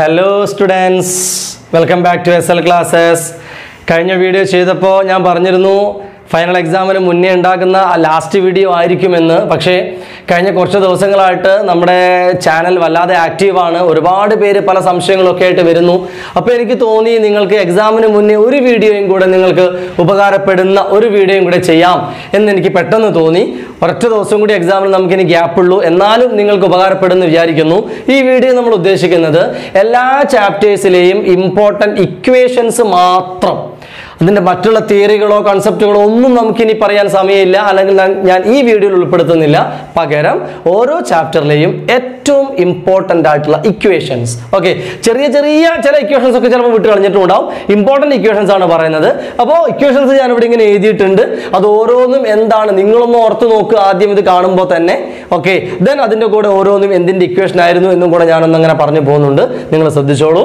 Hello students welcome back to S L classes കഴിഞ്ഞ video ചെയ്തപ്പോൾ ഞാൻ പറഞ്ഞിരുന്നു ഫൈനൽ എക്സാമിന് മുന്നേ ഉണ്ടാക്കുന്ന ലാസ്റ്റ് വീഡിയോ ആയിരിക്കുമെന്ന്. പക്ഷേ കഴിഞ്ഞ കുറച്ച് ദിവസങ്ങളായിട്ട് നമ്മുടെ ചാനൽ വല്ലാതെ ആക്റ്റീവാണ് ഒരുപാട് പേര് പല സംശയങ്ങളൊക്കെ ആയിട്ട് വരുന്നു. അപ്പോൾ എനിക്ക് തോന്നി നിങ്ങൾക്ക് എക്സാമിന് മുന്നേ ഒരു വീഡിയോയും കൂടെ നിങ്ങൾക്ക് ഉപകാരപ്പെടുന്ന ഒരു വീഡിയോയും കൂടെ ചെയ്യാം എന്ന് എനിക്ക് പെട്ടെന്ന് തോന്നി. ഒരൊറ്റ ദിവസം കൂടി എക്സാമിൽ നമുക്കിനി ഗ്യാപ്പ് ഉള്ളൂ. എന്നാലും നിങ്ങൾക്ക് ഉപകാരപ്പെടുമെന്ന് വിചാരിക്കുന്നു. ഈ വീഡിയോ നമ്മൾ ഉദ്ദേശിക്കുന്നത് എല്ലാ ചാപ്റ്റേഴ്സിലെയും ഇമ്പോർട്ടന്റ് ഇക്വേഷൻസ് മാത്രം അതിന്റെ മറ്റുള്ള തിയറികളോ കൺസെപ്റ്റുകളോ ഒന്നും നമുക്കിനി പറയാൻ സമയമില്ല. അല്ലെങ്കിൽ ഞാൻ ഈ വീഡിയോയിൽ ഉൾപ്പെടുത്തുന്നില്ല. പകരം ഓരോ ചാപ്റ്ററിലെയും ഏറ്റവും ഇമ്പോർട്ടന്റ് ആയിട്ടുള്ള ഇക്വേഷൻസ് ഓക്കെ ചെറിയ ചെറിയ ചില ഇക്വേഷൻസ് ഒക്കെ ചിലപ്പോൾ വിട്ട് കളഞ്ഞിട്ടുണ്ടാവും ഇമ്പോർട്ടന്റ് ഇക്വേഷൻസ് ആണ് പറയുന്നത്. അപ്പോൾ ഇക്വേഷൻസ് ഞാൻ ഇവിടെ ഇങ്ങനെ എഴുതിയിട്ടുണ്ട്. അത് ഓരോന്നും എന്താണ്? നിങ്ങളൊന്ന് ഓർത്ത് നോക്കുക ആദ്യം ഇത് കാണുമ്പോൾ തന്നെ. ഓക്കെ ദെൻ അതിന്റെ കൂടെ ഓരോന്നും എന്തിന്റെ ഇക്വേഷൻ ആയിരുന്നു എന്നും കൂടെ ഞാനൊന്ന് അങ്ങനെ പറഞ്ഞു പോകുന്നുണ്ട്. നിങ്ങൾ ശ്രദ്ധിച്ചോളൂ.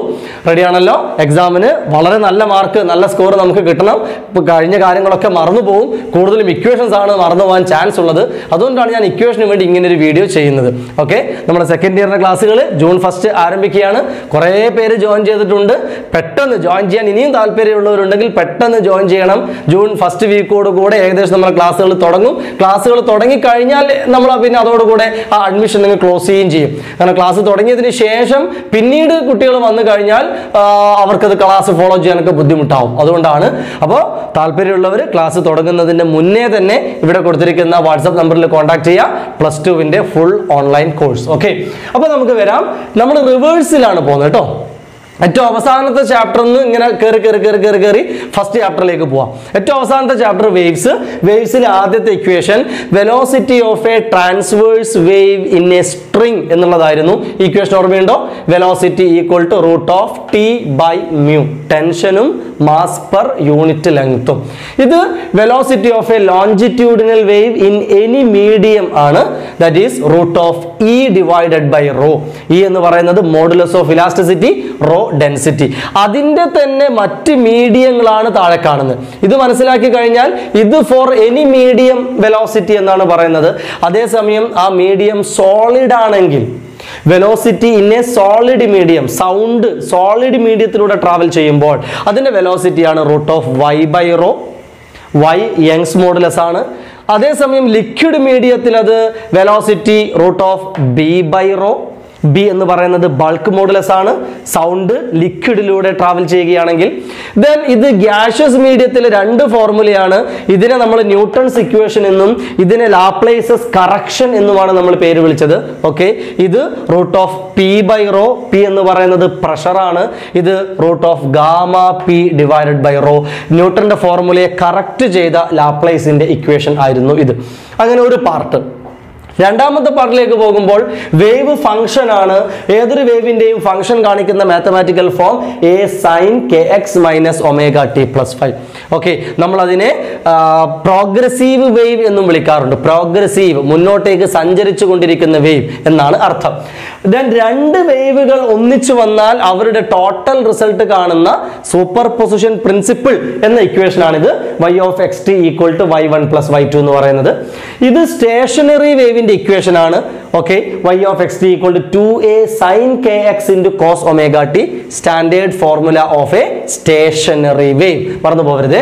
റെഡിയാണല്ലോ എക്സാമിന് വളരെ നല്ല മാർക്ക് നല്ല സ്കോർ നമുക്ക് കിട്ടണം. ഇപ്പോൾ കഴിഞ്ഞ കാര്യങ്ങളൊക്കെ മറന്നു പോകും കൂടുതലും ഇക്വേഷൻസ് ആണ് മറന്നു പോകാൻ ചാൻസ് ഉള്ളത്. അതുകൊണ്ടാണ് ഞാൻ ഇക്വേഷന് വേണ്ടി ഇങ്ങനെ ഒരു വീഡിയോ ചെയ്യുന്നത്. ഓക്കെ നമ്മുടെ സെക്കൻഡ് ഇയറിന്റെ ക്ലാസ്സുകൾ ജൂൺ ഫസ്റ്റ് ആരംഭിക്കുകയാണ്. കുറേ പേര് ജോയിൻ ചെയ്തിട്ടുണ്ട്. പെട്ടെന്ന് ജോയിൻ ചെയ്യാൻ ഇനിയും താല്പര്യമുള്ളവരുണ്ടെങ്കിൽ പെട്ടെന്ന് ജോയിൻ ചെയ്യണം. ജൂൺ ഫസ്റ്റ് വീക്കോട് കൂടെ ഏകദേശം നമ്മുടെ ക്ലാസ്സുകൾ തുടങ്ങും. ക്ലാസ്സുകൾ തുടങ്ങിക്കഴിഞ്ഞാൽ നമ്മൾ പിന്നെ അതോടുകൂടെ ആ അഡ്മിഷൻ നിങ്ങൾ ക്ലോസ് ചെയ്യുകയും ചെയ്യും. കാരണം ക്ലാസ് തുടങ്ങിയതിന് ശേഷം പിന്നീട് കുട്ടികൾ വന്നു കഴിഞ്ഞാൽ അവർക്കത് ക്ലാസ് ഫോളോ ചെയ്യാനൊക്കെ ബുദ്ധിമുട്ടാവും. അതുകൊണ്ടാണ്. അപ്പോൾ താല്പര്യമുള്ളവർ ക്ലാസ് തുടങ്ങുന്നതിന് മുന്നേ തന്നെ ഇവിടെ കൊടുത്തിരിക്കുന്ന വാട്സപ്പ് നമ്പറിൽ കോൺടാക്ട് ചെയ്യുക. പ്ലസ് ടുവിന്റെ ഫുൾ ഓൺലൈൻ കോഴ്സ് ഓക്കെ അപ്പോൾ നമുക്ക് വരാം. നമ്മൾ റിവേഴ്സിലാണ് പോകുന്നത് കേട്ടോ. ഏറ്റവും അവസാനത്തെ ചാപ്റ്ററിൽ നിന്ന് ഇങ്ങനെ കയറി കയറി കയറി കയറി കയറി ഫസ്റ്റ് ചാപ്റ്ററിലേക്ക് പോവാം. ഏറ്റവും അവസാനത്തെ ചാപ്റ്റർ വേവ്സ് വേവ്സിലെ ആദ്യത്തെ equation velocity of a transverse wave in a string എന്നുള്ളതായിരുന്നു. ഇക്വേഷൻ ഓർമ്മയുണ്ടോ? Velocity equal to root of T by mu ടെൻഷനും മാസ് പെർ യൂണിറ്റ് ലെങ്ത്തും ഇത് velocity of a longitudinal wave in any medium ആണ്. That is root of E divided by rho E എന്ന് പറയുന്നത് modulus of elasticity rho density അതിന്റെ തന്നെ മറ്റ് മീഡിയങ്ങളാണ് താഴെ കാണുന്നത്. ഇത് മനസ്സിലാക്കി കഴിഞ്ഞാൽ ഇത് ഫോർ എനി മീഡിയം വെലോസിറ്റി എന്നാണ് പറയുന്നത്. അതേസമയം ആ മീഡിയം സോളിഡ് ആണെങ്കിൽ velocity in a solid medium sound solid മീഡിയത്തിലൂടെ travel ചെയ്യുമ്പോൾ അതിന്റെ വെലോസിറ്റിയാണ് root of Y by rho Y Young's modulus ആണ്. അതേസമയം ലിക്വിഡ് മീഡിയത്തിൽ അത് velocity root of B by rho B എന്ന് പറയുന്നത് ബൾക്ക് മോഡുലസ് ആണ്. സൗണ്ട് ലിക്വിഡിലൂടെ ട്രാവൽ ചെയ്യുകയാണെങ്കിൽ. ദെൻ ഇത് ഗ്യാഷ്യസ് മീഡിയത്തിൽ രണ്ട് ഫോർമുലയാണ് ഇതിനെ നമ്മൾ ന്യൂട്ടൺസ് ഇക്വേഷൻ എന്നും ഇതിനെ ലാപ്ലേസസ് കറക്ഷൻ എന്നുമാണ് നമ്മൾ പേര് വിളിച്ചത്. ഓക്കെ ഇത് root of P by rho P എന്ന് പറയുന്നത് പ്രഷറാണ് ഇത് root of gamma P divided by rho ന്യൂട്ടന്റെ ഫോർമുലയെ കറക്റ്റ് ചെയ്ത ലാപ്ലേസിന്റെ ഇക്വേഷൻ ആയിരുന്നു ഇത്. അങ്ങനെ ഒരു പാർട്ട് രണ്ടാമത്തെ പാർട്ടിലേക്ക് പോകുമ്പോൾ വേവ് ഫംഗ്ഷൻ ആണ്. ഏതൊരു വേവിന്റെയും ഫംഗ്ഷൻ കാണിക്കുന്ന mathematical form A sine K X minus omega T plus five okay നമ്മൾ അതിനെ പ്രോഗ്രസീവ് വേവ് എന്നും വിളിക്കാറുണ്ട്. പ്രോഗ്രസീവ് മുന്നോട്ടേക്ക് സഞ്ചരിച്ചു കൊണ്ടിരിക്കുന്ന വേവ് എന്നാണ് അർത്ഥം. ദെൻ രണ്ട് വേവുകൾ ഒന്നിച്ചു വന്നാൽ അവരുടെ ടോട്ടൽ റിസൾട്ട് കാണുന്ന സൂപ്പർ പൊസിഷൻ പ്രിൻസിപ്പിൾ എന്ന ഇക്വേഷൻ ഇത് Y of X T equal to Y one plus Y two എന്ന് പറയുന്നത്. ഇത് സ്റ്റേഷനറി വേവിന്റെ ഇക്വേഷൻ ആണ്. Okay Y of X T equal to two A sine K X into cos omega T standard formula of a stationary wave മറന്നു പോകരുത്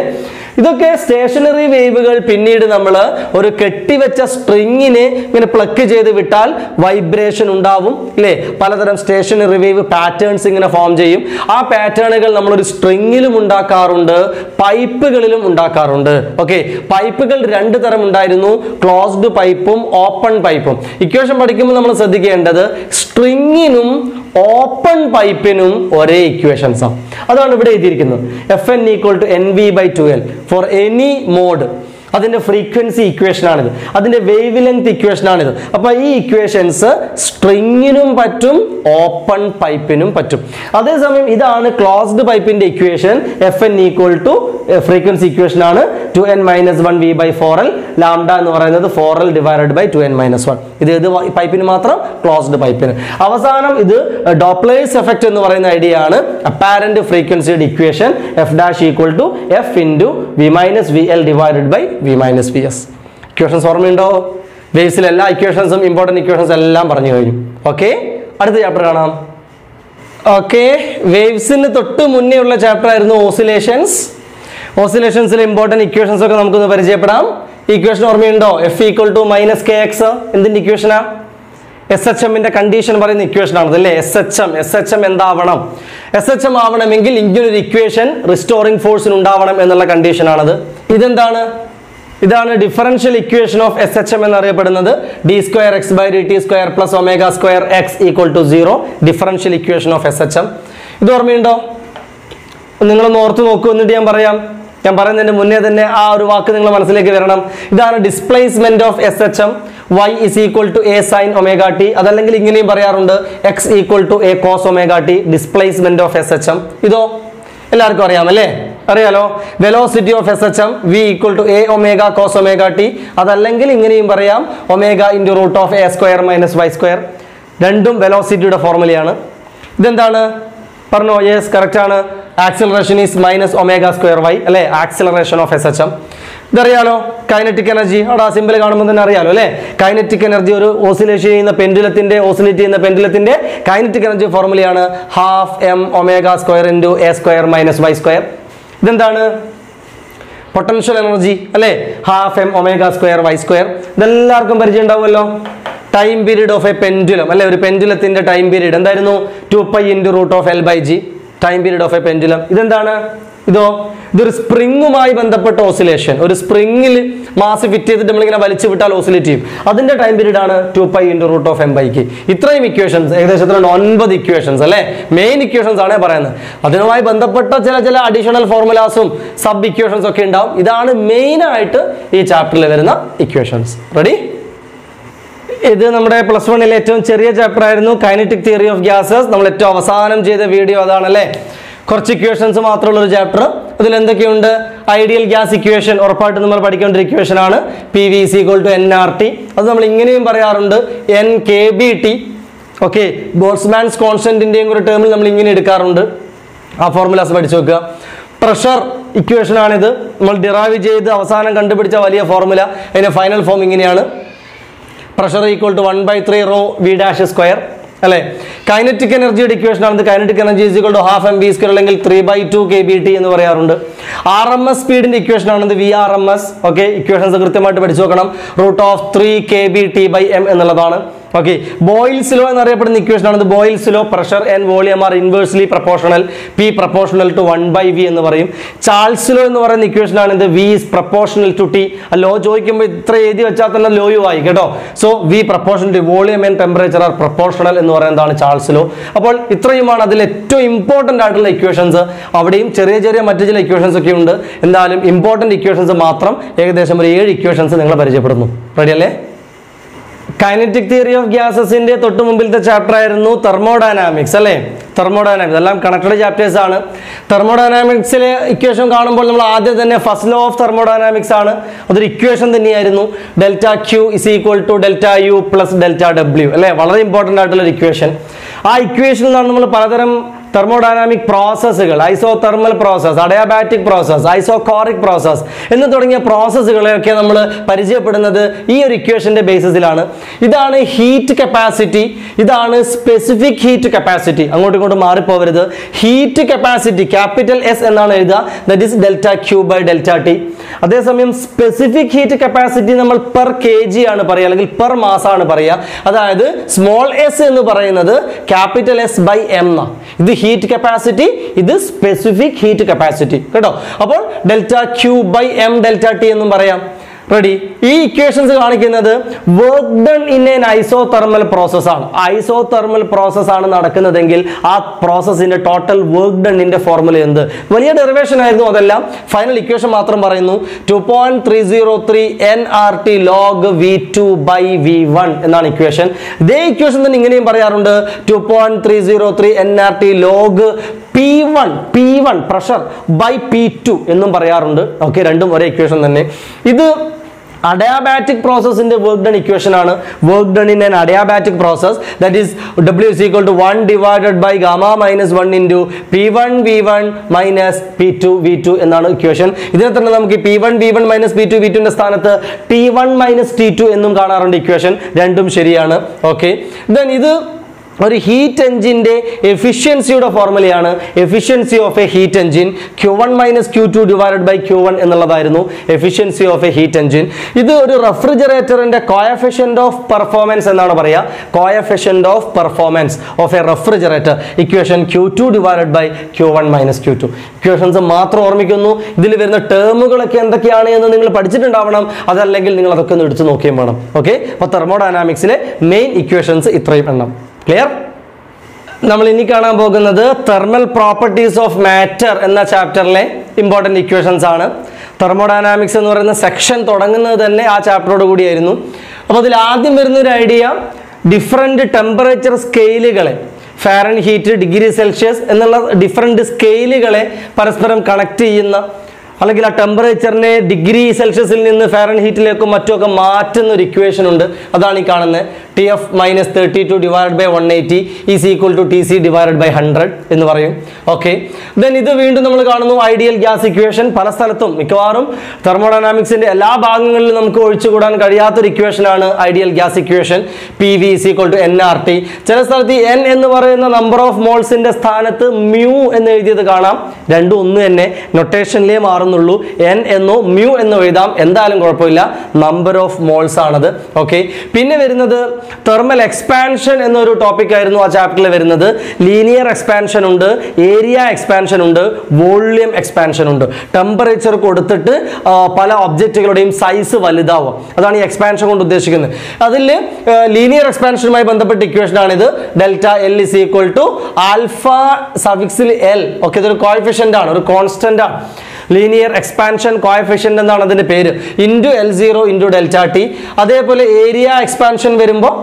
ഇതൊക്കെ stationery വേവുകൾ പിന്നീട് നമ്മൾ ഒരു കെട്ടിവെച്ച സ്ട്രിങ്ങിനെ ഇങ്ങനെ പ്ലക്ക് ചെയ്ത് വിട്ടാൽ വൈബ്രേഷൻ ഉണ്ടാവും ഇല്ലേ? പലതരം സ്റ്റേഷനറി വേവ് പാറ്റേൺസ് ഇങ്ങനെ ഫോം ചെയ്യും. ആ പാറ്റേണുകൾ നമ്മളൊരു സ്ട്രിങ്ങിലും ഉണ്ടാക്കാറുണ്ട് പൈപ്പുകളിലും ഉണ്ടാക്കാറുണ്ട്. ഓക്കെ പൈപ്പുകൾ രണ്ട് തരം ഉണ്ടായിരുന്നു ക്ലോസ്ഡ് പൈപ്പും ഓപ്പൺ പൈപ്പും. ഇക്വേഷൻ പഠിക്കുമ്പോൾ നമ്മൾ ശ്രദ്ധിക്കേണ്ടത് സ്ട്രിങ്ങിനും ഓപ്പൺ പൈപ്പിനും ഒരേ ഇക്വേഷൻസ് ആണ് അതാണ് ഇവിടെ എഴുതിയിരിക്കുന്നത്. F N equal to N V by two L for any mode അതിന്റെ ഫ്രീക്വൻസി ഇക്വേഷൻ ആണിത്. അതിന്റെ വേവ് ലെങ്ത് ഇക്വേഷൻ ആണിത്. അപ്പൊ ഈ ഇക്വേഷൻസ് സ്ട്രിങ്ങിനും പറ്റും ഓപ്പൺ പൈപ്പിനും പറ്റും. അതേസമയം ഇതാണ് ക്ലോസ്ഡ് പൈപ്പിന്റെ equation F N equal to frequency equation ആണ്. Two N minus one V by four L lambda എന്ന് പറയുന്നത് four L divided by two N minus one ഇത് ഏത് പൈപ്പിന് മാത്രം? ക്ലോസ്ഡ് പൈപ്പിന് അവസാനം ഇത് ഡോപ്ലേസ് എഫക്റ്റ് എന്ന് പറയുന്ന ഐഡിയ ആണ്. അപ്പാരന്റ് ഫ്രീക്വൻസിയുടെ equation F dash equal to F into V minus V L divided by V minus V S equations ഓർമ്മയുണ്ടോ? ബേസിൽ എല്ലാ ഇക്വേഷൻസും ഇമ്പോർട്ടന്റ് ഇക്വേഷൻസ് എല്ലാം പറഞ്ഞു കഴിഞ്ഞു. ഓക്കെ അടുത്ത ചാപ്റ്റർ കാണാം. ഓക്കെ വേവ്സിന് തൊട്ട് മുന്നേ ഉള്ള ചാപ്റ്റർ ആയിരുന്നു ഓസിലേഷൻസ് ഓസിലേഷൻസിലെ ഇമ്പോർട്ടന്റ് ഇക്വേഷൻസ് ഒക്കെ നമുക്കൊന്ന് പരിചയപ്പെടാം. ഇക്വേഷൻ ഓർമ്മയുണ്ടോ? F equal to minus K X എന്തിന്റെ ഇക്വേഷനാ എസ് എച്ച് എമ്മിന്റെ കണ്ടീഷൻ പറയുന്ന ഇക്വേഷൻ ആണത് അല്ലേ? S H M S H M എന്താവണം? S H M ആവണമെങ്കിൽ ഇങ്ങനൊരു ഇക്വേഷൻ റിസ്റ്റോറിംഗ് ഫോഴ്സിന് ഉണ്ടാവണം എന്നുള്ള കണ്ടീഷൻ ആണത്. ഇതെന്താണ്? ഇതാണ് differential equation of S H M എന്നറിയപ്പെടുന്നത്. D square X by D T square plus omega square X equal to zero differential equation of S H M ഇത് ഓർമ്മയുണ്ടോ? നിങ്ങളൊന്ന് ഓർത്ത് നോക്കൂ. എന്നിട്ട് ഞാൻ പറയാം. ഞാൻ പറയുന്നതിന് മുന്നേ തന്നെ ആ ഒരു വാക്ക് നിങ്ങൾ മനസ്സിലേക്ക് വരണം. ഇതാണ് displacement of S H M Y is equal to A sine omega T അതല്ലെങ്കിൽ ഇങ്ങനെയും പറയാറുണ്ട്. X equal to A cos omega T displacement of S H M ഇതോ? എല്ലാവർക്കും അറിയാം അല്ലേ അറിയാലോ? Velocity of S H M V equal to A omega cos omega T അതല്ലെങ്കിൽ ഇങ്ങനെയും പറയാം omega into root of A square minus Y square രണ്ടും വെലോസിറ്റിയുടെ ഫോർമുലയാണ് ഇതെന്താണ്? പറഞ്ഞോ യെസ് കറക്റ്റ് ആണ്. Acceleration is minus omega square Y അല്ലെ? Acceleration of S H M ഇതറിയാലോ? Kinetic energy അവിടെ സിമ്പിൾ കാണുമ്പോൾ തന്നെ അറിയാലോ അല്ലേ? കൈനറ്റിക് എനർജി ഒരു ഓസിലേഷൻ ചെയ്യുന്ന പെൻഡുലത്തിന്റെ ഓസിലേറ്റ് ചെയ്യുന്ന പെൻഡുലത്തിന്റെ kinetic energy ഫോർമുലയാണ് half M omega square into A square minus Y square ഇതെന്താണ്? പൊട്ടൻഷ്യൽ എനർജി അല്ലേ? Half M omega square Y square ഇതെല്ലാവർക്കും പരിചയം ഉണ്ടാവുമല്ലോ time period of a pendulum അല്ലെ? ഒരു പെൻഡുലത്തിന്റെ ടൈം പീരീഡ് എന്തായിരുന്നു? Two pi into root of L by G time period of a pendulum ഇതെന്താണ്? ഇതോ ഇതൊരു സ്പ്രിങ്ങുമായി ബന്ധപ്പെട്ട ഓസിലേഷൻ. ഒരു സ്പ്രിങ്ങിൽ മാസ് ഫിറ്റ് ചെയ്തിട്ട് നമ്മളിങ്ങനെ വലിച്ചു വിട്ടാൽ ഓസിലേറ്റ് ചെയ്യും. അതിന്റെ ടൈം പീരീഡ് ആണ് two pi into root of M by K ഇത്രയും ഇക്വേഷൻസ് ഏകദേശം ഇത്ര ഒൻപത് ഇക്വേഷൻസ് അല്ലേ? മെയിൻ ഇക്വേഷൻസ് ആണ് പറയുന്നത്. അതിനുമായി ബന്ധപ്പെട്ട ചില ചില അഡീഷണൽ ഫോർമുലാസും സബ് ഇക്വേഷൻസ് ഒക്കെ ഉണ്ടാവും. ഇതാണ് മെയിൻ ആയിട്ട് ഈ ചാപ്റ്ററിൽ വരുന്ന ഇക്വേഷൻസ് റെഡി ഇത് നമ്മുടെ പ്ലസ് വണ്ണിലെ ഏറ്റവും ചെറിയ ചാപ്റ്റർ ആയിരുന്നു. കൈനറ്റിക് തിയറി ഓഫ് ഗ്യാസസ് നമ്മൾ ഏറ്റവും അവസാനം ചെയ്ത വീഡിയോ അതാണല്ലേ? കുറച്ച് ഇക്വേഷൻസ് മാത്രമുള്ള ഒരു ചാപ്റ്റർ അതിൽ എന്തൊക്കെയുണ്ട് ഐഡിയൽ ഗ്യാസ് ഇക്വേഷൻ ഉറപ്പായിട്ട് നമ്മൾ പഠിക്കേണ്ട ഒരു ഇക്വേഷൻ ആണ്. P V equal to N R T അത് നമ്മൾ ഇങ്ങനെയും പറയാറുണ്ട്. N K B T okay Boltzmann's കോൺസ്റ്റന്റിന്റെയും ഒരു ടേമിൽ നമ്മൾ ഇങ്ങനെ എടുക്കാറുണ്ട്. ആ ഫോർമുലാസ് പഠിച്ചു വെക്കുക. പ്രഷർ ഇക്വേഷൻ ആണിത്. നമ്മൾ ഡിറൈവ് ചെയ്ത് അവസാനം കണ്ടുപിടിച്ച വലിയ ഫോർമുല അതിന്റെ ഫൈനൽ ഫോം ഇങ്ങനെയാണ്. Pressure equal to one by three rho V dash square അല്ലെ? കൈനറ്റിക് എനർജിയുടെ ഇക്വേഷൻ ആണ് kinetic energy is equal to half M B square അല്ലെങ്കിൽ three by two K B T എന്ന് പറയാറുണ്ട്. ആർ എം എസ് സ്പീഡിന്റെ equation ആണെന്ന് V R M S okay equations കൃത്യമായിട്ട് പഠിച്ചു നോക്കണം. Root of three K B T by M എന്നുള്ളതാണ്. Okay Boyle's law എന്നറിയപ്പെടുന്ന ഇക്വേഷൻ ആണ് Boyle's law pressure and volume are inversely proportional P proportional to one by V എന്ന് പറയും. Charles law എന്ന് പറയുന്ന ഇക്വേഷൻ ആണ് ഇത് V is proportional to T law ചോദിക്കുമ്പോൾ ഇത്ര എഴുതി വെച്ചാൽ തന്നെ ലോയും ആയി കേട്ടോ. So V proportional to volume and temperature are proportional എന്ന് പറയുന്നതാണ് ചാൾസ് ലോ അപ്പോൾ ഇത്രയുമാണ് അതിൽ ഏറ്റവും ഇമ്പോർട്ടന്റ് ആയിട്ടുള്ള ഇക്വേഷൻസ് അവിടെയും ചെറിയ ചെറിയ മറ്റു ചില ഇക്വേഷൻസ് ഒക്കെ ഉണ്ട്. എന്തായാലും ഇമ്പോർട്ടന്റ് ഇക്വേഷൻസ് മാത്രം ഏകദേശം ഒരു ഏഴ് ഇക്വേഷൻസ് നിങ്ങൾ പരിചയപ്പെടുന്നു. റെഡി അല്ലേ? കൈനറ്റിക് തിയറി ഓഫ് ഗ്യാസസിന്റെ തൊട്ട് മുമ്പിലത്തെ ചാപ്റ്റർ ആയിരുന്നു തെർമോഡൈനാമിക്സ് അല്ലേ? തെർമോഡൈനാമിക്സ് എല്ലാം കണക്റ്റഡ് ചാപ്റ്റേഴ്സ് ആണ്. തെർമോഡൈനാമിക്സിലെ ഇക്വേഷൻ കാണുമ്പോൾ നമ്മൾ ആദ്യം തന്നെ ഫസ്റ്റ് ലോ ഓഫ് തെർമോഡൈനാമിക്സ് ആണ്. അതൊരു ഇക്വേഷൻ തന്നെയായിരുന്നു. Delta Q is equal to delta U plus delta W അല്ലേ? വളരെ ഇമ്പോർട്ടന്റ് ആയിട്ടുള്ള ഒരു ഇക്വേഷൻ ആ ഇക്വേഷനിൽ നിന്നാണ് നമ്മൾ പലതരം തെർമോഡൈനാമിക് പ്രോസസ്സുകൾ isothermal process adiabatic process isochoric process എന്ന് തുടങ്ങിയ പ്രോസസ്സുകളെയൊക്കെ നമ്മൾ പരിചയപ്പെടുന്നത് ഈ ഒരു ഇക്വേഷന്റെ ബേസിസിലാണ് ഇതാണ് ഹീറ്റ് കപ്പാസിറ്റി ഇതാണ് സ്പെസിഫിക് ഹീറ്റ് കപ്പാസിറ്റി അങ്ങോട്ടും ഇങ്ങോട്ടും മാറിപ്പോവരുത്. ഹീറ്റ് കപ്പാസിറ്റി ക്യാപിറ്റൽ എസ് എന്നാണ് എഴുതുക. That is delta Q by delta T അതേസമയം സ്പെസിഫിക് ഹീറ്റ് കപ്പാസിറ്റി നമ്മൾ പെർ കെ ജി ആണ് പറയുക അല്ലെങ്കിൽ പെർ മാസാണ് പറയുക. അതായത് സ്മോൾ എസ് എന്ന് പറയുന്നത് ക്യാപിറ്റൽ എസ് ബൈ എം ഇത് ഹീറ്റ് കപ്പാസിറ്റി ഇത് സ്പെസിഫിക് ഹീറ്റ് കപ്പാസിറ്റി കേട്ടോ? അപ്പോൾ delta Q by M delta T എന്നും പറയാം. റെഡി ഈ ഇക്വേഷൻസ് കാണിക്കുന്നത് work done in an isothermal process ആണ്. ഐസോ തെർമൽ പ്രോസസ് ആണ് നടക്കുന്നതെങ്കിൽ ആ പ്രോസസ്സിന്റെ ടോട്ടൽ വർക്ക് ഡണ്ണിന്റെ ഫോർമുല എന്ത്? വലിയ ഡെറിവേഷൻ ആയിരുന്നു അതെല്ലാം. ഫൈനൽ ഇക്വേഷൻ മാത്രം പറയുന്നു. Two point three zero three N R T log V two by V one എന്നാണ് ഇക്വേഷൻ ഇതേ ഇക്വേഷൻ തന്നെ ഇങ്ങനെയും പറയാറുണ്ട്. Two point three zero three N R T log P one P one pressure by P two എന്നും പറയാറുണ്ട്. Okay രണ്ടും ഒരേ equation തന്നെ. ഇത് അഡയാബാറ്റിക് പ്രോസസ്സിന്റെ വർക്ക് ഡൺ ഇക്വേഷൻ ആണ് work done in an adiabatic process that is W is equal to one divided by gamma minus one into P one V one minus P two V two എന്നാണ് equation ഇതിനെ തന്നെ നമുക്ക് P one V one minus P two V ടുവിന്റെ സ്ഥാനത്ത് T one minus T two എന്നും കാണാറുണ്ട് equation രണ്ടും ശരിയാണ്. ഓക്കെ ദെൻ ഇത് ഒരു ഹീറ്റ് എഞ്ചിന്റെ എഫിഷ്യൻസിയുടെ ഫോർമുലയാണ് efficiency of a heat engine Q one minus Q two divided by Q one എന്നുള്ളതായിരുന്നു efficiency of a heat engine ഇത് ഒരു റെഫ്രിജറേറ്ററിന്റെ കോയഫിഷ്യന്റ് ഓഫ് പെർഫോമൻസ് എന്നാണ് പറയുക. Coefficient of performance of a refrigerator equation Q two divided by Q one minus Q two equations മാത്രം ഓർമ്മിക്കുന്നു. ഇതിൽ വരുന്ന ടേമുകളൊക്കെ എന്തൊക്കെയാണ് എന്ന് നിങ്ങൾ പഠിച്ചിട്ടുണ്ടാവണം. അതല്ലെങ്കിൽ നിങ്ങൾ അതൊക്കെ ഒന്ന് എടുത്തു നോക്കുകയും വേണം. ഓക്കെ അപ്പോൾ തെർമോഡൈനാമിക്സിലെ മെയിൻ ഇക്വേഷൻസ് ഇത്രയും എണ്ണം. ക്ലിയർ നമ്മൾ ഇനി കാണാൻ പോകുന്നത് തെർമൽ പ്രോപ്പർട്ടീസ് ഓഫ് മാറ്റർ എന്ന ചാപ്റ്ററിലെ ഇമ്പോർട്ടന്റ് ഇക്വേഷൻസ് ആണ്. തെർമോഡൈനാമിക്സ് എന്ന് പറയുന്ന സെക്ഷൻ തുടങ്ങുന്നത് തന്നെ ആ ചാപ്റ്ററോട് കൂടിയായിരുന്നു. അപ്പോൾ അതിൽ ആദ്യം വരുന്ന ഒരു ഐഡിയ ഡിഫറെന്റ് ടെമ്പറേച്ചർ സ്കെയിലുകളെ ഫാരൻ ഹീറ്റ് ഡിഗ്രി സെൽഷ്യസ് എന്നുള്ള ഡിഫറെന്റ് സ്കെയിലുകളെ പരസ്പരം കണക്ട് ചെയ്യുന്ന അല്ലെങ്കിൽ ആ ടെമ്പറേച്ചറിനെ ഡിഗ്രി സെൽഷ്യസിൽ നിന്ന് ഫാരൻ ഹീറ്റിലേക്കും മറ്റുമൊക്കെ മാറ്റുന്ന ഒരു ഇക്വേഷൻ ഉണ്ട്. അതാണ് ഈ കാണുന്നത്. T F minus thirty two divide by one eighty is equal to T C divide by hundred എന്ന് പറയും. ഓക്കെ ദെൻ ഇത് വീണ്ടും നമ്മൾ കാണുന്നു ഐഡിയൽ ഗ്യാസ് ഇക്വേഷൻ പല സ്ഥലത്തും മിക്കവാറും തെർമോഡൈനാമിക്സിന്റെ എല്ലാ ഭാഗങ്ങളിലും നമുക്ക് ഒഴിച്ചുകൂടാൻ കഴിയാത്തൊരു ഇക്വേഷൻ ആണ് ideal gas equation P V is equal to N R T ചില സ്ഥലത്ത് എൻ എന്ന് പറയുന്ന നമ്പർ ഓഫ് മോൾസിന്റെ സ്ഥാനത്ത് മ്യൂ എന്ന് എഴുതിയത് കാണാം. രണ്ടും ഒന്ന് തന്നെ നൊട്ടേഷനിലേ മാറുന്നുള്ളൂ. എൻ എന്നോ മ്യൂ എന്നോ എഴുതാം. എന്തായാലും കുഴപ്പമില്ല. നമ്പർ ഓഫ് മോൾസ് ആണത്. ഓക്കെ പിന്നെ വരുന്നത് തെർമൽ എക്സ്പാൻഷൻ എന്നൊരു ടോപ്പിക് ആയിരുന്നു ആ ചാപ്റ്ററിൽ വരുന്നത്. ലീനിയർ എക്സ്പാൻഷൻ ഉണ്ട് ഏരിയ എക്സ്പാൻഷൻ ഉണ്ട് വോള്യം എക്സ്പാൻഷൻ ഉണ്ട്. ടെമ്പറേച്ചർ കൊടുത്തിട്ട് പല ഒബ്ജക്റ്റുകളുടെയും സൈസ് വലുതാവും. അതാണ് ഈ എക്സ്പാൻഷൻ കൊണ്ട് ഉദ്ദേശിക്കുന്നത്. അതിൽ ലീനിയർ എക്സ്പാൻഷനുമായി ബന്ധപ്പെട്ട ഇക്വേഷൻ ആണിത്. Delta L is equal to alpha സഫിക്സിൽ L okay ഇതൊരു കോയിഫിഷ്യന്റ് ആണ് ഒരു കോൺസ്റ്റന്റ് ആണ്. ലീനിയർ എക്സ്പാൻഷൻ കോയഫിഷ്യന്റ് എന്നാണ് അതിന്റെ പേര്. Into L zero into delta T അതേപോലെ ഏരിയ എക്സ്പാൻഷൻ വരുമ്പോൾ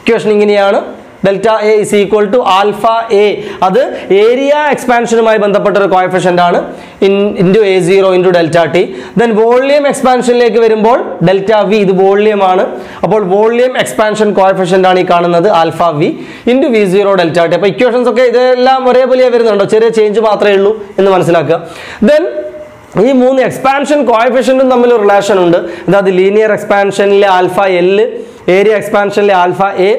ഇക്വേഷൻ ഇങ്ങനെയാണ്. Delta A is equal to alpha A അത് ഏരിയ എക്സ്പാൻഷനുമായി ബന്ധപ്പെട്ട ഒരു കോയഫിഷ്യന്റ് ആണ്. In into A zero into delta T then volume എക്സ്പാൻഷനിലേക്ക് വരുമ്പോൾ ഡെൽറ്റ വി ഇത് വോളിയം ആണ് അപ്പോൾ വോളിയം എക്സ്പാൻഷൻ കോയഫിഷ്യന്റ് ആണ് ഈ കാണുന്നത് alpha V into V zero delta T അപ്പോൾ ഇക്വേഷൻസ് ഒക്കെ ഇതെല്ലാം ഒരേപോലെ വരുന്നുണ്ടോ? ചെറിയ ചേഞ്ച് മാത്രമേ ഉള്ളൂ എന്ന് മനസ്സിലാക്കുക. ദെൻ ഈ മൂന്ന് എക്സ്പാൻഷൻ കോയഫിഷ്യന്റും തമ്മിൽ റിലേഷൻ ഉണ്ട്. അതായത് ലീനിയർ എക്സ്പാൻഷനിലെ ആൽഫ എൽ ഏരിയ എക്സ്പാൻഷനിലെ ആൽഫ എ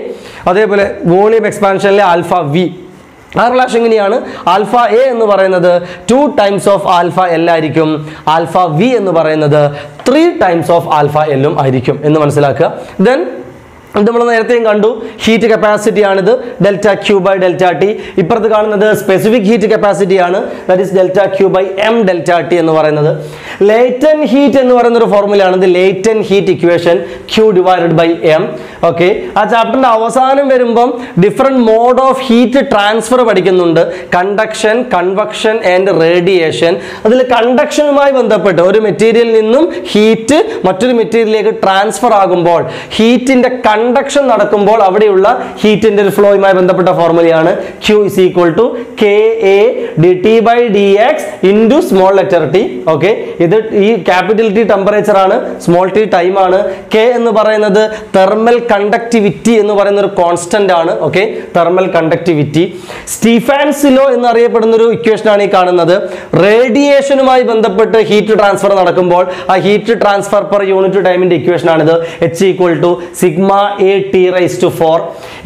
അതേപോലെ വോളിയം എക്സ്പാൻഷനിലെ ആൽഫ വി. ആ റിലേഷൻ എങ്ങനെയാണ്? ആൽഫ എ എന്ന് പറയുന്നത് two times of alpha L ആയിരിക്കും. ആൽഫ വി എന്ന് പറയുന്നത് ത്രീ ടൈംസ് ഓഫ് ആൽഫ എല്ലും ആയിരിക്കും എന്ന് മനസ്സിലാക്കുക. ദെൻ ഇത് നമ്മൾ നേരത്തെയും കണ്ടു. ഹീറ്റ് കപ്പാസിറ്റി ആണിത്. Delta Q by delta T ഇപ്പുറത്ത് കാണുന്നത് സ്പെസിഫിക് ഹീറ്റ് കപ്പാസിറ്റി ആണ്. That is delta Q by M delta T എന്ന് പറയുന്നത്. ലേറ്റൻ ഹീറ്റ് എന്ന് പറയുന്ന ഒരു ഫോർമുലയാണ് ഇത് latent heat equation Q divided by M okay ആ ചാപ്റ്ററിന്റെ അവസാനം വരുമ്പം different mode of heat transfer പഠിക്കുന്നുണ്ട്. കണ്ടക്ഷൻ കൺവക്ഷൻ ആൻഡ് റേഡിയേഷൻ അതിൽ കണ്ടക്ഷനുമായി ബന്ധപ്പെട്ട് ഒരു മെറ്റീരിയലിൽ നിന്നും ഹീറ്റ് മറ്റൊരു മെറ്റീരിയലിലേക്ക് ട്രാൻസ്ഫർ ആകുമ്പോൾ ഹീറ്റിന്റെ കണ്ടക്ഷൻ നടക്കുമ്പോൾ അവിടെയുള്ള ഹീറ്റിന്റെ ഫ്ലോയുമായി ബന്ധപ്പെട്ട ഫോർമുലയാണ് Q is equal to K A D T by D X into small letter T okay ഇത് ഈ ക്യാപിറ്റൽ ടി ടെമ്പറേച്ചർ ആണ് സ്മോൾ ടി ടൈം ആണ്. കെ എന്ന് പറയുന്നത് തെർമൽ കണ്ടക്ടിവിറ്റി എന്ന് പറയുന്ന ഒരു കോൺസ്റ്റന്റ് ആണ്. ഓക്കെ തെർമൽ കണ്ടക്ടിവിറ്റി സ്റ്റീഫാൻസിലോ എന്നറിയപ്പെടുന്ന ഒരു ഇക്വേഷൻ ആണ് ഈ കാണുന്നത്. റേഡിയേഷനുമായി ബന്ധപ്പെട്ട് ഹീറ്റ് ട്രാൻസ്ഫർ നടക്കുമ്പോൾ ആ ഹീറ്റ് ട്രാൻസ്ഫർ പെർ യൂണിറ്റ് ടൈമിന്റെ ഇക്വേഷൻ ആണിത്. H equal to sigma A T raise to four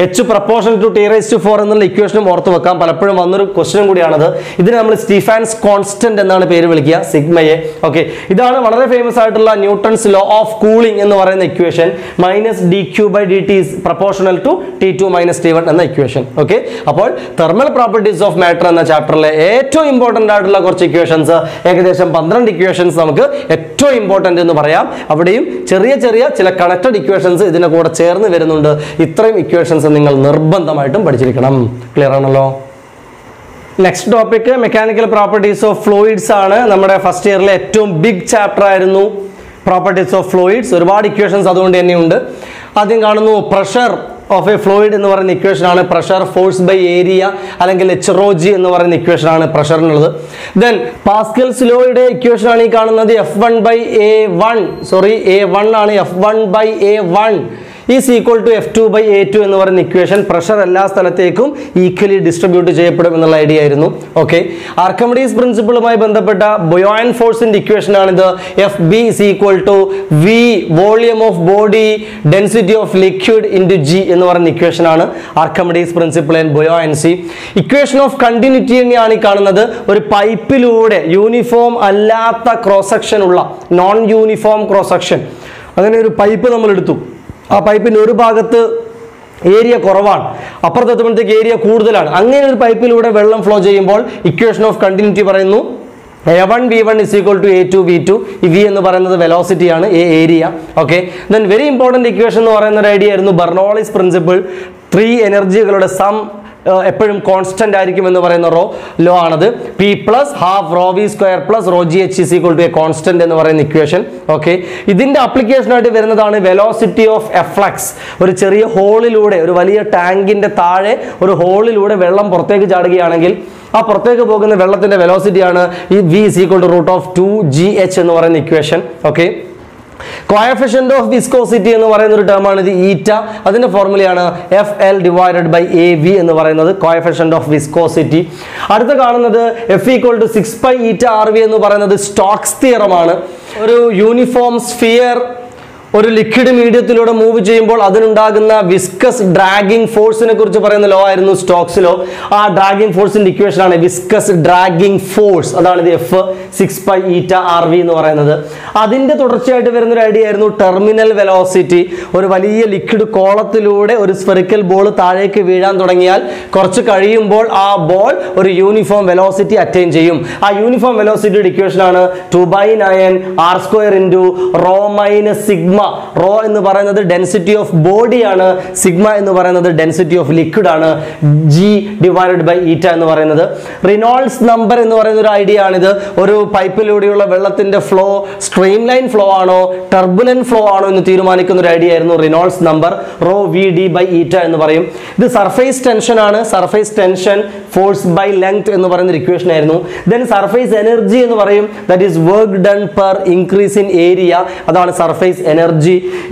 H proportion to T raise to four എന്നുള്ള ഇക്വേഷനും ഓർത്ത് വെക്കാം. പലപ്പോഴും വന്നൊരു ക്വസ്റ്റനും കൂടിയാണത്. ഇതിന് നമ്മൾ സ്റ്റീഫാൻസ് കോൺസ്റ്റന്റ് എന്നാണ് പേര് വിളിക്കുക. സിഗ്മയെ. ഓക്കെ ഇതാണ് വളരെ ഫേമസ് ആയിട്ടുള്ള ന്യൂട്ടൺസ് ലോ ഓഫ് കൂളിംഗ് എന്ന് പറയുന്ന equation minus D Q by D T proportional to T two minus T one എന്ന ഇക്വേഷൻ ഓക്കെ അപ്പോൾ തെർമൽ പ്രോപ്പർട്ടീസ് ഓഫ് മാറ്റർ എന്ന ചാപ്റ്ററിലെ ഏറ്റവും ഇമ്പോർട്ടന്റ് ആയിട്ടുള്ള കുറച്ച് ഇക്വേഷൻസ് ഏകദേശം പന്ത്രണ്ട് ഇക്വേഷൻസ് നമുക്ക് ഏറ്റവും ഇമ്പോർട്ടന്റ് എന്ന് പറയാം. അവിടെയും ചെറിയ ചെറിയ ചില കണക്റ്റഡ് ഇക്വേഷൻസ് ഇതിന്റെ കൂടെ ചേർന്ന് വരുന്നുണ്ട്. ഇത്രയും ഇക്വേഷൻസ് നിങ്ങൾ നിർബന്ധമായിട്ടും പഠിച്ചിരിക്കണം. ക്ലിയർ ആണല്ലോ? Next topic mechanical properties of fluids ആണ് നമ്മുടെ ഫസ്റ്റ് ഇയറിലെ ഏറ്റവും ബിഗ് ചാപ്റ്റർ ആയിരുന്നു. പ്രോപ്പർട്ടീസ് ഓഫ് ഫ്ലൂയിഡ്സ് ഒരുപാട് ഇക്വേഷൻസ് അതുകൊണ്ട് തന്നെയുണ്ട് ആദ്യം കാണുന്നു പ്രഷർ ഓഫ് എ ഫ്ലൂയിഡ് എന്ന് പറയുന്ന ഇക്വേഷൻ ആണ് പ്രഷർ ഫോഴ്സ് ബൈ ഏരിയ അല്ലെങ്കിൽ എച്ച്റോജി എന്ന് പറയുന്ന ഇക്വേഷൻ ആണ് പ്രഷറിനുള്ളത് ദെൻ പാസ്കൽസ് ലോയുടെ ഇക്വേഷൻ ആണ് ഈ കാണുന്നത് F one by A one sorry A one ആണ് F one by A one is equal to F two by A two എന്ന് പറയുന്ന ഇക്വേഷൻ പ്രഷർ എല്ലാ സ്ഥലത്തേക്കും ഈക്വലി ഡിസ്ട്രിബ്യൂട്ട് ചെയ്യപ്പെടും എന്നുള്ള ഐഡിയ ആയിരുന്നു. ഓക്കെ ആർക്കമഡീസ് പ്രിൻസിപ്പിളുമായി ബന്ധപ്പെട്ട ബൊയോയൻ ഫോഴ്സിന്റെ ഇക്വേഷൻ ആണിത്. F B is equal to V volume of body density of liquid into G എന്ന് പറയുന്ന ഇക്വേഷൻ ആണ് Archimedes principle and buoyancy equation of continuity തന്നെയാണ് ഈ കാണുന്നത്? ഒരു പൈപ്പിലൂടെ യൂണിഫോം അല്ലാത്ത ക്രോസ് സെക്ഷൻ ഉള്ള നോൺ യൂണിഫോം ക്രോസ് സെക്ഷൻ അങ്ങനെ ഒരു പൈപ്പ് നമ്മൾ എടുത്തു ആ പൈപ്പിന്റെ ഒരു ഭാഗത്ത് ഏരിയ കുറവാണ്. അപ്പുറത്തെത്തുമ്പോഴത്തേക്ക് ഏരിയ കൂടുതലാണ്. അങ്ങനെ ഒരു പൈപ്പിലൂടെ വെള്ളം ഫ്ലോ ചെയ്യുമ്പോൾ ഇക്വേഷൻ ഓഫ് കണ്ടിന്യൂറ്റി പറയുന്നു. A one V one is equal to A two V two V എന്ന് പറയുന്നത് വെലോസിറ്റി ആണ് A area okay then very important equation എന്ന് പറയുന്ന ഒരു ഐഡിയ ആയിരുന്നു ബർണോളിസ് പ്രിൻസിപ്പിൾ ത്രീ എനർജികളുടെ സം എപ്പോഴും കോൺസ്റ്റന്റ് ആയിരിക്കും എന്ന് പറയുന്ന റോ ലോ ആണത്. P plus half rho V square plus rho G H is equal to a constant എന്ന് പറയുന്ന ഇക്വേഷൻ ഓക്കെ ഇതിന്റെ ആപ്ലിക്കേഷനായിട്ട് വരുന്നതാണ് വെലോസിറ്റി ഓഫ് എഫ്ലക്സ് ഒരു ചെറിയ ഹോളിലൂടെ ഒരു വലിയ ടാങ്കിന്റെ താഴെ ഒരു ഹോളിലൂടെ വെള്ളം പുറത്തേക്ക് ചാടുകയാണെങ്കിൽ ആ പുറത്തേക്ക് പോകുന്ന വെള്ളത്തിന്റെ വെലോസിറ്റിയാണ് ഈ V is equal to root of two G H എന്ന് പറയുന്ന equation okay coefficient of viscosity എന്ന് പറയുന്ന ഒരു ടേമാണ് ഇത് ഈറ്റ അതിന്റെ ഫോർമുലയാണ് F L divided by A V എന്ന് പറയുന്നത് കോയഫിഷ്യന്റ് ഓഫ് വിസ്കോസിറ്റി അടുത്ത കാണുന്നത് F equal to six pi eta R V എന്ന് പറയുന്നത് സ്റ്റോക്സ് തിയറമാണ് ഒരു യൂണിഫോം സ്ഫിയർ ഒരു ലിക്വിഡ് മീഡിയത്തിലൂടെ മൂവ് ചെയ്യുമ്പോൾ അതിനുണ്ടാകുന്ന വിസ്കസ് ഡ്രാഗിംഗ് ഫോഴ്സിനെ കുറിച്ച് പറയുന്ന ലോ ആയിരുന്നു സ്റ്റോക്സ് ലോ ആ ഡ്രാഗിംഗ് ഫോഴ്സിന്റെ ഇക്വേഷൻ ആണ് വിസ്കസ് ഡ്രാഗിംഗ് ഫോഴ്സ് അതാണ് ഇത് F six pi eta R V എന്ന് പറയുന്നത്. അതിന്റെ തുടർച്ചയായിട്ട് വരുന്ന ഒരു ഐഡിയ ആയിരുന്നു ടെർമിനൽ വെലോസിറ്റി ഒരു വലിയ ലിക്വിഡ് കോളത്തിലൂടെ ഒരു സ്പെറിക്കൽ ബോൾ താഴേക്ക് വീഴാൻ തുടങ്ങിയാൽ കുറച്ച് കഴിയുമ്പോൾ ആ ബോൾ ഒരു യൂണിഫോം വെലോസിറ്റി അറ്റൈൻ ചെയ്യും. ആ യൂണിഫോം വെലോസിറ്റിയുടെ ഇക്വേഷൻ ആണ് two by nine R square into rho minus sigma rho എന്ന് പറയുന്നത് ഡെൻസിറ്റി ഓഫ് ബോഡിയാണ് സിഗ്മ എന്ന് പറയുന്നത് ഡെൻസിറ്റി ഓഫ് ലിക്വിഡ് ആണ് ജി ഡിവൈഡഡ് ബൈ ഈറ്റ എന്ന് പറയുന്നത്. റിനോൾസ് നമ്പർ എന്ന് പറയുന്ന ഒരു ഐഡിയ ആണിത്. ഒരു പൈപ്പിലൂടെയുള്ള വെള്ളത്തിന്റെ ഫ്ലോ സ്ട്രീം ലൈൻ ഫ്ലോ ആണോ ടർബുലൻ ഫ്ലോ ആണോ എന്ന് തീരുമാനിക്കുന്ന ഒരു ഐഡിയ ആയിരുന്നു Reynolds number rho V D by eta എന്ന് പറയും. ഇത് സർഫേസ് ടെൻഷൻ ആണ്. Surface tension force by length എന്ന് പറയുന്ന ഒരു ഇക്വേഷൻ ആയിരുന്നു. ദെൻ സർഫേസ് എനർജി എന്ന് പറയും. That is work done per increase in area അതാണ് സർഫേസ് എനർജി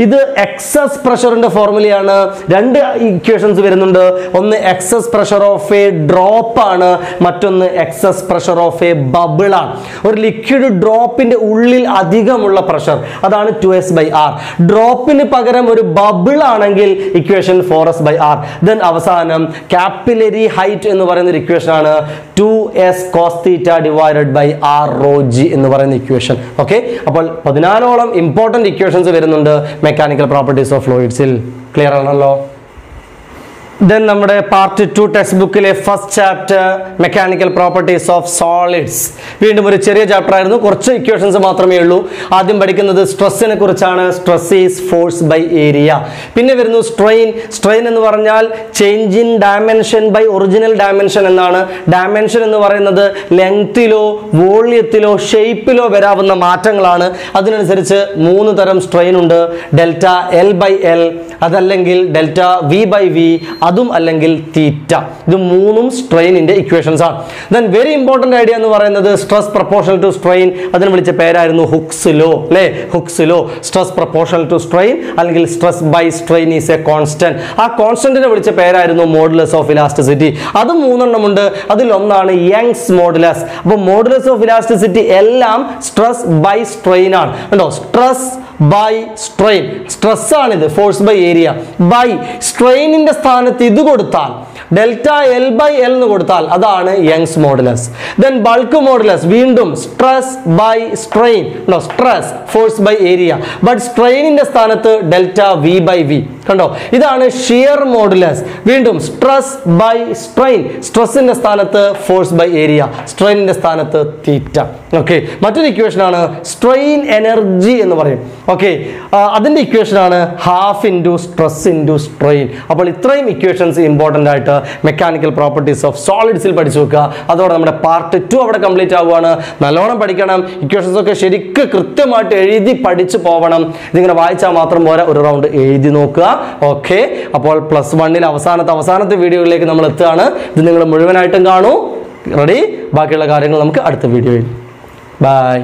ഇത് എക്സസ് പ്രഷറിന്റെ ഫോർമുലയാണ് രണ്ട് ഇക്വേഷൻസ് വരുന്നുണ്ട്. ഒന്ന് excess pressure of a drop ആണ്. മറ്റൊന്ന് excess pressure of a bubble ആണ്. ഒരു ലിക്വിഡ് ഡ്രോപ്പിന്റെ ഉള്ളിൽ അധികമുള്ള പ്രഷർ അതാണ് ടു എസ് ബൈ ആർ ഡ്രോപ്പിന് പകരം ഒരു ബബിൾ ആണെങ്കിൽ equation four S by R then അവസാനം കാപ്പിലരി ഹൈറ്റ് എന്ന് പറയുന്ന ഒരു ഇക്വേഷൻ ആണ് two S cos theta divided by R rho G എന്ന് പറയുന്ന ഇക്വേഷൻ ഓക്കെ അപ്പോൾ പതിനാലോളം ഇമ്പോർട്ടന്റ് ഇക്വേഷൻസ് വരുന്നുണ്ട്. മെക്കാനിക്കൽ പ്രോപ്പർട്ടീസ് ഓഫ് ഫ്ലൂയിഡ്സിൽ ക്ലിയർ ആണല്ലോ? ദെൻ നമ്മുടെ പാർട്ട് ടു ടെക്സ്റ്റ് ബുക്കിലെ first chapter mechanical properties of solids വീണ്ടും ഒരു ചെറിയ ചാപ്റ്റർ ആയിരുന്നു. കുറച്ച് ഇക്വേഷൻസ് മാത്രമേ ഉള്ളൂ. ആദ്യം പഠിക്കുന്നത് സ്ട്രെസ്സിനെ കുറിച്ചാണ്. Stress is force by area പിന്നെ വരുന്നു സ്ട്രെയിൻ സ്ട്രെയിൻ എന്ന് പറഞ്ഞാൽ change in dimension by original dimension എന്നാണ്. ഡയമെൻഷൻ എന്ന് പറയുന്നത് ലെങ്തിലോ വോള്യത്തിലോ ഷേപ്പിലോ വരാവുന്ന മാറ്റങ്ങളാണ്. അതിനനുസരിച്ച് മൂന്ന് തരം സ്ട്രെയിൻ ഉണ്ട്. ഡെൽറ്റ എൽ ബൈ എൽ അതല്ലെങ്കിൽ ഡെൽറ്റ വി ബൈ വി അതും അല്ലെങ്കിൽ തീറ്റ. ഇത് മൂന്നും സ്ട്രെയിനിന്റെ ഇക്വേഷൻസ് ആണ്. ദെൻ വെരി ഇമ്പോർട്ടന്റ് ഐഡിയ എന്ന് പറയുന്നത് സ്ട്രെസ് പ്രപ്പോർഷണൽ ടു സ്ട്രെയിൻ അതിന് വിളിച്ച പേരായിരുന്നു ഹുക്സ് ലോ അല്ലേ? Hooke's law stress proportional to strain അല്ലെങ്കിൽ stress by strain is a constant ആ കോൺസ്റ്റന്റിനെ വിളിച്ച പേരായിരുന്നു മോഡുലസ് ഓഫ് ഇലാസ്റ്റിസിറ്റി അത് മൂന്നെണ്ണമുണ്ട് അതിൽ ഒന്നാണ് യങ്സ് മോഡുലസ് അപ്പോൾ മോഡുലസ് ഓഫ് ഇലാസ്റ്റിസിറ്റി എല്ലാം സ്ട്രെസ് ബൈ സ്ട്രെയിൻ ആണ്. കണ്ടോ? സ്ട്രെസ് ബൈ സ്ട്രെയിൻ സ്ട്രെസ് ആണിത് ഫോഴ്സ് ബൈ ഏരിയ ബൈ സ്ട്രെയിനിന്റെ സ്ഥാനത്ത് ഇത് കൊടുത്താൽ ഡെൽറ്റ എൽ ബൈ എൽ എന്ന് കൊടുത്താൽ അതാണ് Young's modulus. Then bulk modulus വീണ്ടും stress by strain stress force by area but സ്ട്രെയിനിന്റെ സ്ഥാനത്ത് ഡെൽറ്റ വി ബൈ വി കണ്ടോ? ഇതാണ് ഷിയർ മോഡുലസ്. വീണ്ടും സ്ട്രെസ് ബൈ സ്ട്രെയിൻ സ്ട്രെസ്സിന്റെ സ്ഥാനത്ത് ഫോഴ്സ് ബൈ ഏരിയ സ്ട്രെയിനിന്റെ സ്ഥാനത്ത് തീറ്റ ഓക്കെ മറ്റൊരു ഇക്വേഷൻ ആണ് സ്ട്രെയിൻ എനർജി എന്ന് പറയും. ഓക്കെ അതിന്റെ ഇക്വേഷൻ ആണ് half into stress into strain അപ്പോൾ ഇത്രയും ഇക്വേഷൻസ് ഇമ്പോർട്ടന്റ് ആയിട്ട് മെക്കാനിക്കൽ പ്രോപ്പർട്ടീസ് ഓഫ് സോളിഡ്സിൽ പഠിച്ചു വെക്കുക. അതോടെ നമ്മുടെ പാർട്ട് ടു അവിടെ കംപ്ലീറ്റ് ആവുകയാണ്. നല്ലോണം പഠിക്കണം. ഇക്വേഷൻസ് ഒക്കെ ശരിക്ക് കൃത്യമായിട്ട് എഴുതി പഠിച്ചു പോകണം ഇതിങ്ങനെ വായിച്ചാൽ മാത്രം പോരാ ഒരു റൗണ്ട് എഴുതി നോക്കുക. ഓക്കെ അപ്പോൾ പ്ലസ് വണ്ണിൽ അവസാനത്തെ അവസാനത്തെ വീഡിയോയിലേക്ക് നമ്മൾ എത്തുകയാണ്. ഇത് നിങ്ങൾ മുഴുവനായിട്ടും കാണൂ. റെഡി ബാക്കിയുള്ള കാര്യങ്ങൾ നമുക്ക് അടുത്ത വീഡിയോയിൽ. ബൈ